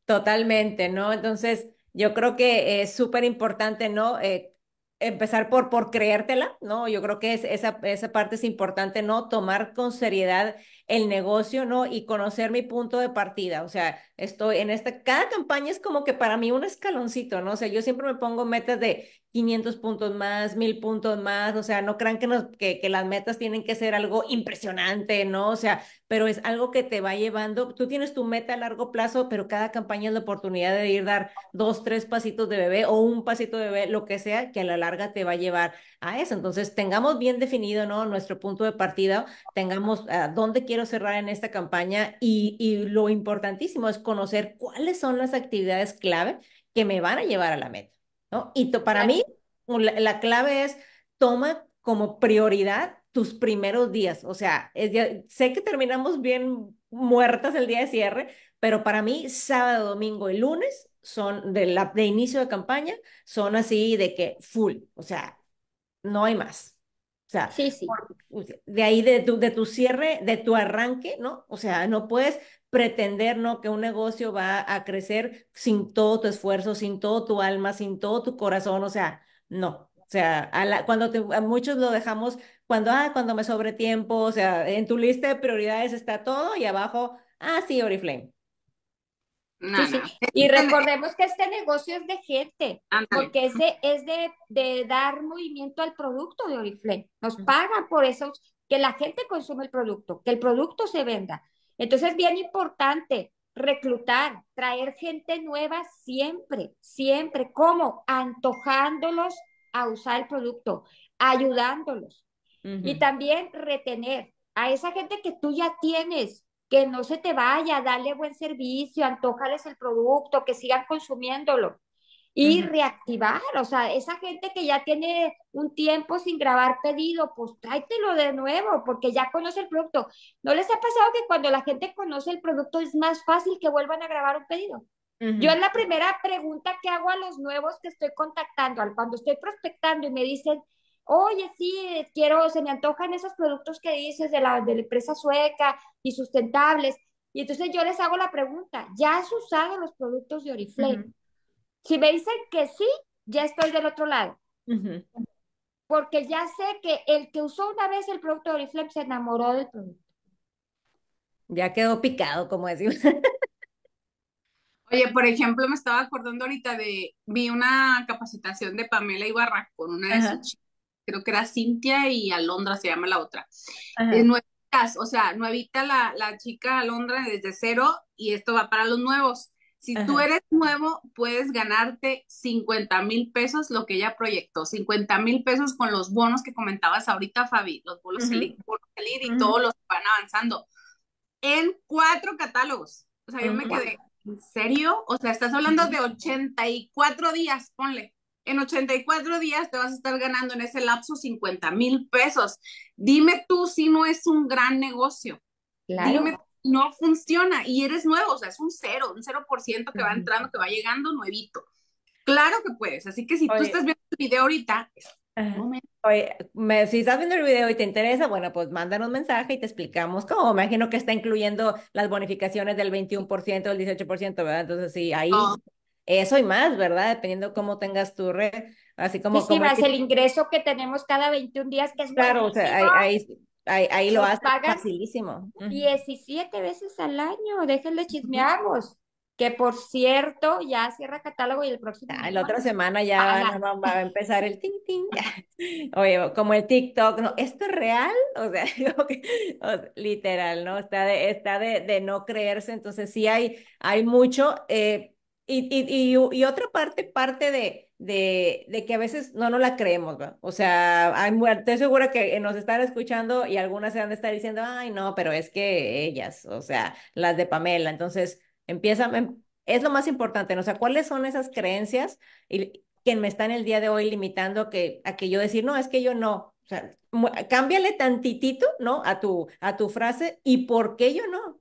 Totalmente, ¿no? Entonces, yo creo que es súper importante, ¿no? Eh, empezar por, por creértela, ¿no? Yo creo que es, esa, esa parte es importante, ¿no? Tomar con seriedad el negocio, ¿no? Y conocer mi punto de partida. O sea, estoy en esta, cada campaña es como que para mí un escaloncito, ¿no? O sea, yo siempre me pongo metas de 500 puntos más, 1000 puntos más, o sea, no crean que, nos, que, las metas tienen que ser algo impresionante, ¿no? O sea, pero es algo que te va llevando, tú tienes tu meta a largo plazo, pero cada campaña es la oportunidad de ir dar dos, tres pasitos de bebé o un pasito de bebé, lo que sea, que a la larga te va a llevar a eso. Entonces, tengamos bien definido, ¿no? Nuestro punto de partida, tengamos uh, dónde quiero cerrar en esta campaña y, y lo importantísimo es conocer cuáles son las actividades clave que me van a llevar a la meta, ¿no? Y para mí, la, la, clave es toma como prioridad tus primeros días. O sea, es, sé que terminamos bien muertas el día de cierre, pero para mí, sábado, domingo y lunes son de, la, de inicio de campaña, son así de que full, o sea, no hay más. O sea, sí, sí. de ahí de tu, de tu cierre, de tu arranque, ¿no? O sea, no puedes pretender, ¿no? Que un negocio va a crecer sin todo tu esfuerzo, sin todo tu alma, sin todo tu corazón, o sea, no. O sea, a la, cuando te, a muchos lo dejamos, cuando, ah, cuando me sobre tiempo, o sea, en tu lista de prioridades está todo y abajo, ah, sí, Oriflame. No, sí, sí. Y recordemos que este negocio es de gente, porque es, de, es de, de, dar movimiento al producto de Oriflame. Nos pagan por eso, que la gente consume el producto, que el producto se venda. Entonces es bien importante reclutar, traer gente nueva siempre, siempre. ¿Cómo? Antojándolos a usar el producto, ayudándolos. Uh -huh. Y también retener a esa gente que tú ya tienes, que no se te vaya, dale buen servicio, antojales el producto, que sigan consumiéndolo y reactivar, o sea, esa gente que ya tiene un tiempo sin grabar pedido, pues tráetelo de nuevo, porque ya conoce el producto. ¿No les ha pasado que cuando la gente conoce el producto es más fácil que vuelvan a grabar un pedido? Yo es la primera pregunta que hago a los nuevos que estoy contactando, cuando estoy prospectando y me dicen, oye, sí, quiero, se me antojan esos productos que dices de la, de la empresa sueca y sustentables. Y entonces yo les hago la pregunta, ¿ya has usado los productos de Oriflame? Si me dicen que sí, ya estoy del otro lado. Porque ya sé que el que usó una vez el producto de Oriflame se enamoró del producto. Ya quedó picado, como decimos. *laughs* Oye, por ejemplo, me estaba acordando ahorita de, vi una capacitación de Pamela Ibarra con una de sus chicas, creo que era Cintia y Alondra se llama la otra. Es nuevas, o sea, nuevita la, la chica Alondra desde cero y esto va para los nuevos. Si tú eres nuevo, puedes ganarte 50 mil pesos, lo que ella proyectó, 50 mil pesos con los bonos que comentabas ahorita, Fabi, los bonos, uh y todos los que van avanzando, en cuatro catálogos. O sea, yo me quedé, ¿en serio? O sea, estás hablando de 84 días, ponle. En 84 días te vas a estar ganando en ese lapso 50 mil pesos. Dime tú si no es un gran negocio. Claro. Dime no funciona y eres nuevo, o sea, es un cero, un cero por ciento que va entrando, que va llegando nuevito. Claro que puedes, así que si tú estás viendo el video ahorita, Oye, si estás viendo el video y te interesa, bueno, pues mándanos un mensaje y te explicamos cómo. Me imagino que está incluyendo las bonificaciones del 21%, del 18%, ¿verdad? Entonces, sí, ahí eso y más, ¿verdad? Dependiendo cómo tengas tu red. Así como. Sí, más el ingreso que tenemos cada 21 días, que es Claro, o sea, ahí, ahí, lo haces facilísimo. 17 veces al año, déjenle chismeamos que por cierto ya cierra catálogo y el próximo. Ah, la otra semana ya va, a empezar el ting ting. *laughs* Oye, como el TikTok, ¿no? ¿Esto es real? *laughs* O sea, literal, ¿no? Está de, está de, de, no creerse, entonces sí hay, hay mucho. Eh, y, y, y, otra parte, parte de, de, de, que a veces no nos la creemos. O sea, hay, estoy segura que nos están escuchando y algunas se van a estar diciendo, ay, no, pero es que ellas, o sea, las de Pamela, entonces Empieza, em, es lo más importante, ¿no? O sea, ¿cuáles son esas creencias y, que me están el día de hoy limitando que, a que yo decir, no, es que yo no, o sea, cámbiale tantitito, ¿no? A tu, a tu frase, ¿y por qué yo no?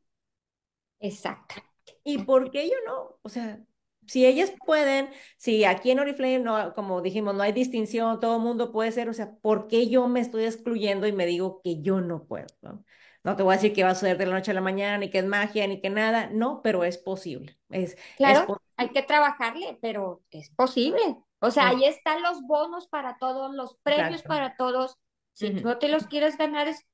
Exacto. ¿Y por qué yo no? O sea, si ellas pueden, si aquí en Oriflame, no, como dijimos, no hay distinción, todo el mundo puede ser, o sea, ¿por qué yo me estoy excluyendo y me digo que yo no puedo? ¿no? No te voy a decir que va a suceder de la noche a la mañana, ni que es magia, ni que nada, no, pero es posible. Es, claro, hay que trabajarle, pero es posible. O sea, ahí están los bonos para todos, los premios para todos. Si tú no te los quieres ganar, es,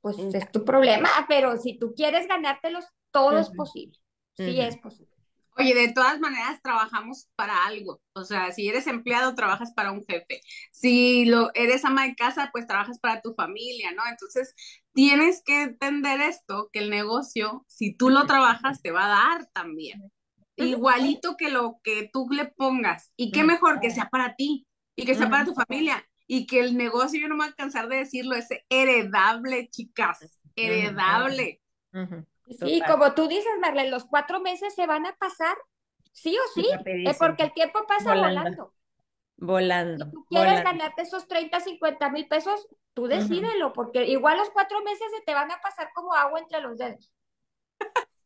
pues es tu problema, pero si tú quieres ganártelos, todo es posible. Sí es posible. Oye, de todas maneras trabajamos para algo. O sea, si eres empleado, trabajas para un jefe. Si lo eres ama de casa, pues trabajas para tu familia, ¿no? Entonces, tienes que entender esto, que el negocio, si tú lo trabajas, te va a dar también. Igualito que lo que tú le pongas. Y qué mejor que sea para ti y que sea para tu familia. Y que el negocio, yo no me voy a cansar de decirlo, es heredable, chicas. Heredable. Sí, como tú dices, Marlene, los cuatro meses se van a pasar, sí o sí, es porque el tiempo pasa volando. Volando. Si tú quieres ganarte esos 30, 50 mil pesos, tú decídelo, porque igual los cuatro meses se te van a pasar como agua entre los dedos.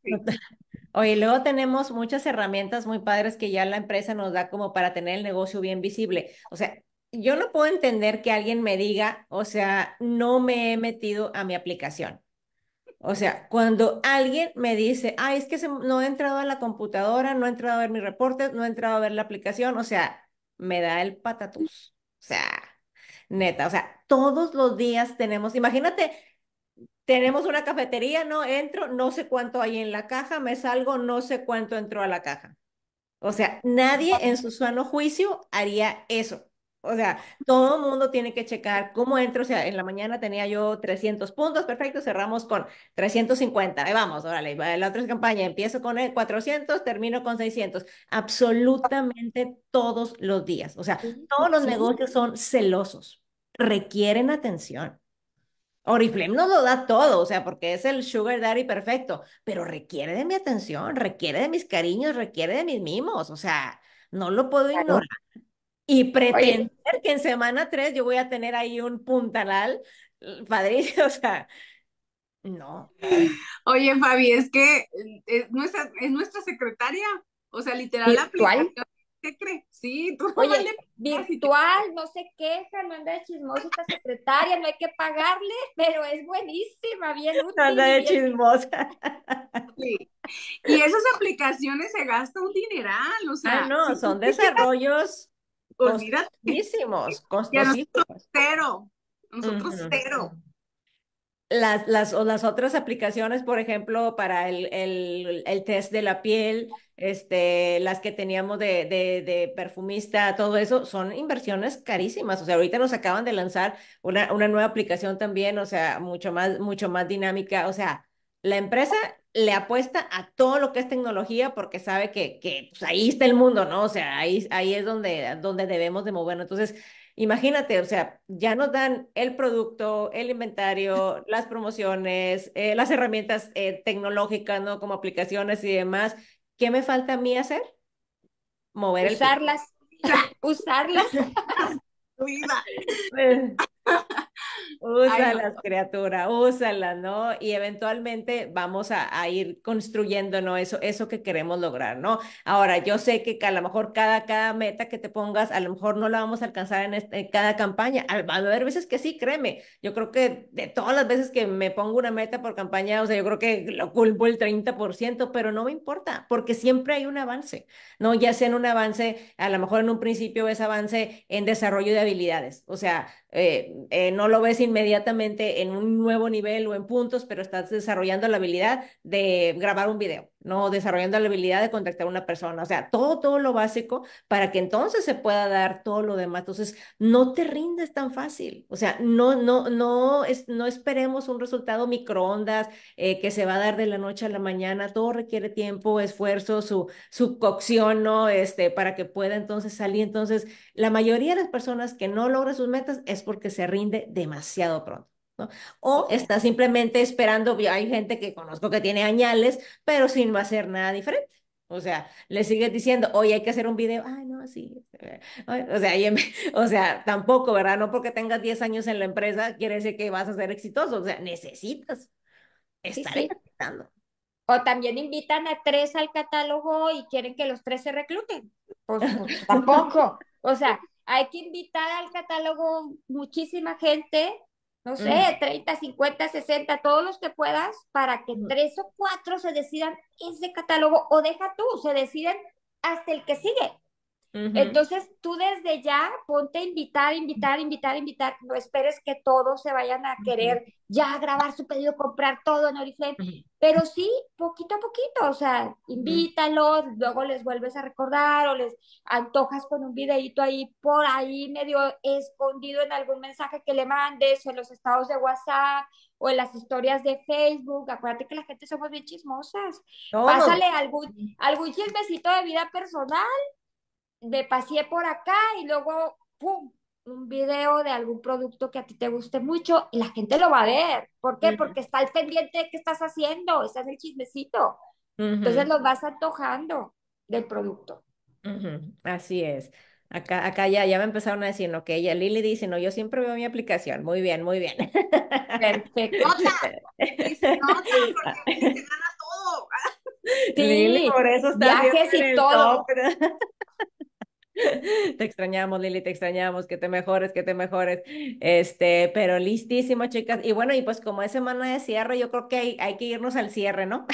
*laughs* Oye, luego tenemos muchas herramientas muy padres que ya la empresa nos da como para tener el negocio bien visible. O sea, yo no puedo entender que alguien me diga, o sea, no me he metido a mi aplicación. O sea, cuando alguien me dice, ay, es que no he entrado a la computadora, no he entrado a ver mis reportes, no he entrado a ver la aplicación, o sea, me da el patatús. O sea, neta, o sea, todos los días tenemos, imagínate, tenemos una cafetería, no entro, no sé cuánto hay en la caja, me salgo, no sé cuánto entró a la caja. O sea, nadie en su sano juicio haría eso. O sea, todo el mundo tiene que checar cómo entro. O sea, en la mañana tenía yo 300 puntos, perfecto, cerramos con 350. Ahí vamos, órale, la otra campaña, empiezo con 400, termino con 600. Absolutamente todos los días. O sea, todos los negocios son celosos, requieren atención. Oriflame no lo da todo, o sea, porque es el sugar daddy perfecto, pero requiere de mi atención, requiere de mis cariños, requiere de mis mimos, o sea, no lo puedo ignorar. Y pretender que en semana 3 yo voy a tener ahí un puntalal padrísimo, *laughs* o sea, no. Oye, Fabi, es que es nuestra, es nuestra secretaria, o sea, literal, la aplicación ¿Qué crees? Sí, tú Oye, virtual, no se queja, no anda de chismosa esta secretaria, no hay que pagarle, pero es buenísima, bien útil. No anda de chismosa. Sí. Y esas aplicaciones se gasta un dineral, o sea. Ah, no, son desarrollos costosísimos, *laughs* costosísimos. Nosotros cero, nosotros cero las, las, o las otras aplicaciones, por ejemplo, para el, el, el, test de la piel, este, las que teníamos de, de, de, perfumista, todo eso, son inversiones carísimas. O sea, ahorita nos acaban de lanzar una, una nueva aplicación también, o sea, mucho más, mucho más dinámica. O sea, la empresa le apuesta a todo lo que es tecnología porque sabe que, que pues, ahí está el mundo, ¿no? O sea, ahí, ahí es donde, donde debemos de movernos. Entonces, Imagínate, o sea, ya nos dan el producto, el inventario, las promociones, eh, las herramientas eh, tecnológicas, ¿no? Como aplicaciones y demás. ¿Qué me falta a mí hacer? Mover Usarlas. *laughs* Usarlas. *laughs* *laughs* Úsalas, criatura, úsalas, ¿no? Y eventualmente vamos a, a, ir construyendo, ¿no? Eso, eso que queremos lograr, ¿no? Ahora, yo sé que a lo mejor cada, cada meta que te pongas, a lo mejor no la vamos a alcanzar en, este, en cada campaña. Va a haber veces que sí, créeme. Yo creo que de todas las veces que me pongo una meta por campaña, o sea, yo creo que lo culpo el 30%, pero no me importa, porque siempre hay un avance, ¿no? Ya sea en un avance, a lo mejor en un principio es avance en desarrollo de habilidades, o sea, eh, eh, no lo ves inmediatamente en un nuevo nivel o en puntos, pero estás desarrollando la habilidad de grabar un video, ¿no? Desarrollando la habilidad de contactar a una persona, o sea, todo, todo lo básico para que entonces se pueda dar todo lo demás. Entonces, no te rindes tan fácil, o sea, no, no, no, es, no esperemos un resultado microondas eh, que se va a dar de la noche a la mañana, todo requiere tiempo, esfuerzo, su, su cocción, ¿no? Este, para que pueda entonces salir. Entonces, la mayoría de las personas que no logran sus metas es porque se rinde demasiado pronto. ¿no? O está simplemente esperando, hay gente que conozco que tiene añales, pero sin hacer nada diferente. O sea, le sigues diciendo, oye, hay que hacer un video. Ay, no, sí. O sea, *laughs* o sea, tampoco, ¿verdad? No porque tengas 10 años en la empresa quiere decir que vas a ser exitoso. O sea, necesitas estar sí, O también invitan a tres al catálogo y quieren que los tres se recluten. Pues, pues *laughs* tampoco. O sea, hay que invitar al catálogo muchísima gente, no sé, 30, 50, 60, todos los que puedas, para que tres o cuatro se decidan ese catálogo o deja tú, se deciden hasta el que sigue. Entonces, tú desde ya ponte a invitar, invitar, invitar, invitar. No esperes que todos se vayan a querer ya grabar su pedido, comprar todo en Oriflame, pero sí, poquito a poquito, o sea, invítalos, luego les vuelves a recordar o les antojas con un videito ahí por ahí medio escondido en algún mensaje que le mandes o en los estados de WhatsApp o en las historias de Facebook. Acuérdate que la gente somos bien chismosas. Pásale algún, algún chismecito de vida personal me pasé por acá y luego, ¡pum! un video de algún producto que a ti te guste mucho y la gente lo va a ver. ¿Por qué? Porque está al pendiente de qué estás haciendo, ese es el chismecito. Entonces los vas antojando del producto. Así es. Acá, acá ya, ya me empezaron a decir, no, que ella, Lili dice, no, yo siempre veo mi aplicación. Muy bien, muy bien. Perfecto. *laughs* Nota, porque se gana todo. Sí, Lili, por eso está viajes y todo. *laughs* Te extrañamos, Lili, te extrañamos, que te mejores, que te mejores. Este, pero listísimo, chicas. Y bueno, y pues como es semana de cierre, yo creo que hay, hay que irnos al cierre, ¿no?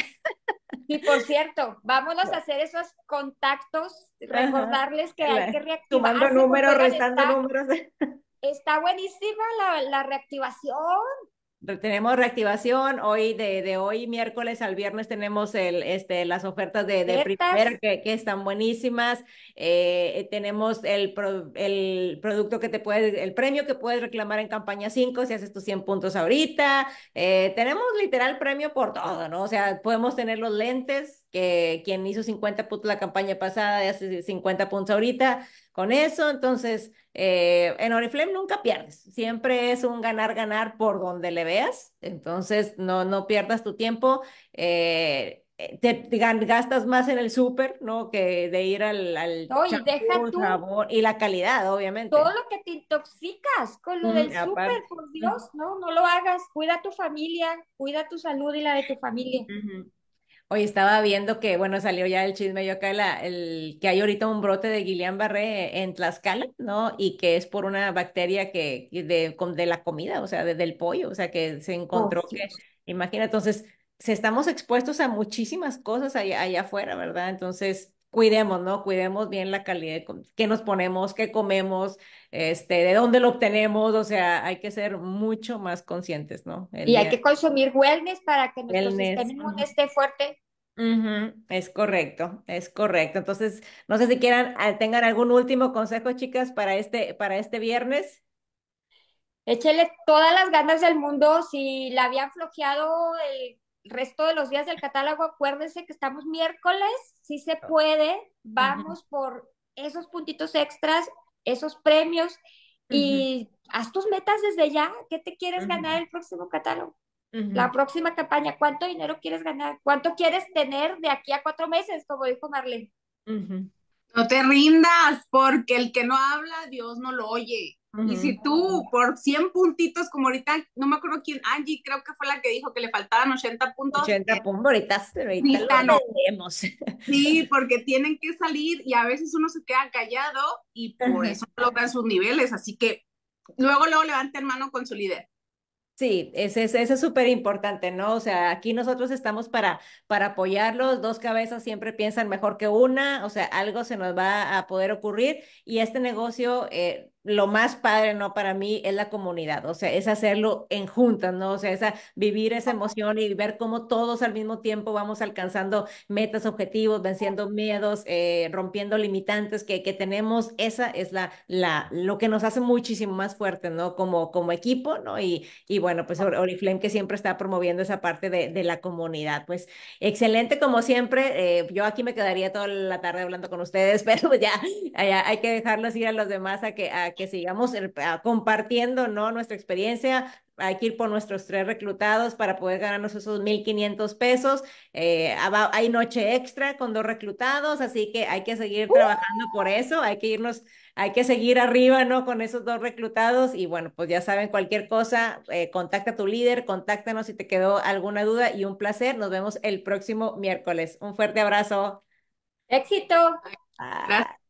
Y por cierto, vámonos a *laughs* hacer esos contactos, recordarles que hay que reactivar. Sumando números, restando números. *laughs* Está buenísima la, la reactivación tenemos reactivación. Hoy, de, de, hoy, miércoles al viernes, tenemos el, este, las ofertas de, de primavera que, que, están buenísimas. Eh, tenemos el, el producto que te puedes, el premio que puedes reclamar en campaña 5 si haces tus 100 puntos ahorita. Eh, tenemos literal premio por todo, ¿no? O sea, podemos tener los lentes que quien hizo 50 puntos la campaña pasada hace 50 puntos ahorita con eso. Entonces, eh, en Oriflame nunca pierdes. Siempre es un ganar-ganar por donde le veas. Entonces, no, no pierdas tu tiempo. Eh, eh, te, gastas más en el súper, ¿no? Que de ir al, al deja y la calidad, obviamente. Todo lo que te intoxicas con lo del súper, por Dios, no, no lo hagas. Cuida a tu familia, cuida tu salud y la de tu familia. Hoy estaba viendo que, bueno, salió ya el chisme yo acá, la, el, que hay ahorita un brote de Guillain-Barré en Tlaxcala, ¿no? Y que es por una bacteria que, de, de la comida, o sea, del pollo, o sea, que se encontró oh, que, imagina, entonces estamos expuestos a muchísimas cosas allá, allá afuera, ¿verdad? Entonces, cuidemos, ¿no? Cuidemos bien la calidad que nos ponemos, qué comemos, este, de dónde lo obtenemos, o sea, hay que ser mucho más conscientes, ¿no? y hay que consumir wellness para que nuestro sistema inmune esté fuerte. Es correcto, es correcto. Entonces, no sé si quieran, ah, tengan algún último consejo, chicas, para este, para este viernes. Échele todas las ganas del mundo. Si la habían flojeado el resto de los días del catálogo, acuérdense que estamos miércoles, si se puede, vamos por esos puntitos extras, esos premios y haz tus metas desde ya. ¿Qué te quieres ganar el próximo catálogo? La próxima campaña, ¿cuánto dinero quieres ganar? ¿Cuánto quieres tener de aquí a cuatro meses, como dijo Marlene? No te rindas, porque el que no habla, Dios no lo oye. Y si tú por 100 puntitos, como ahorita, no me acuerdo quién, Angie creo que fue la que dijo que le faltaban 80 puntos. 80 puntos, ahorita, ahorita lo *laughs* Sí, porque tienen que salir y a veces uno se queda callado y por eso no logran sus niveles. Así que luego, luego levanten mano con su líder. Sí, ese, ese es súper importante, ¿no? O sea, aquí nosotros estamos para, para apoyarlos, dos cabezas siempre piensan mejor que una, o sea, algo se nos va a poder ocurrir y este negocio, eh, lo más padre, ¿no? Para mí es la comunidad, o sea, es hacerlo en juntas, ¿no? O sea, es vivir esa emoción y ver cómo todos al mismo tiempo vamos alcanzando metas, objetivos, venciendo miedos, eh, rompiendo limitantes que, que tenemos. Esa es la, la, lo que nos hace muchísimo más fuertes, ¿no? Como, como equipo, ¿no? Y, y bueno, pues Oriflame que siempre está promoviendo esa parte de, de la comunidad. Pues excelente como siempre. Eh, yo aquí me quedaría toda la tarde hablando con ustedes, *laughs* pero ya, ya hay que dejarlos ir a los demás a que... A que sigamos compartiendo ¿no? nuestra experiencia. Hay que ir por nuestros tres reclutados para poder ganarnos esos 1.500 pesos. Eh, hay noche extra con dos reclutados, así que hay que seguir trabajando por eso. Hay que irnos, hay que seguir arriba, ¿no? Con esos dos reclutados. Y bueno, pues ya saben, cualquier cosa, eh, contacta a tu líder, contáctanos si te quedó alguna duda y un placer. Nos vemos el próximo miércoles. Un fuerte abrazo. Éxito. Gracias.